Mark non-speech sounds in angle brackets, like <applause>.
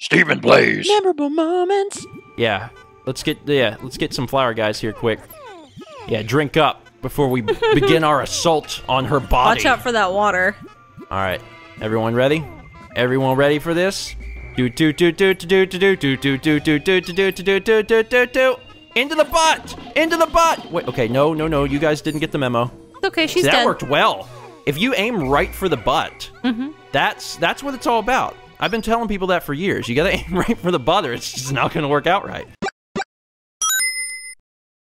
StephenPlays. Memorable moments. Yeah, let's get yeah, let's get some flower guys here quick. Yeah, drink up before we begin our assault on her body. Watch out for that water. All right, everyone ready? Everyone ready for this? Do do do do do do do do do do do do do do do do do do do into the butt, into the butt. Wait, okay, no, no, no, you guys didn't get the memo. Okay, she's that worked well. If you aim right for the butt, that's that's what it's all about. I've been telling people that for years. You gotta aim <laughs> right for the butt, or it's just not gonna work out right.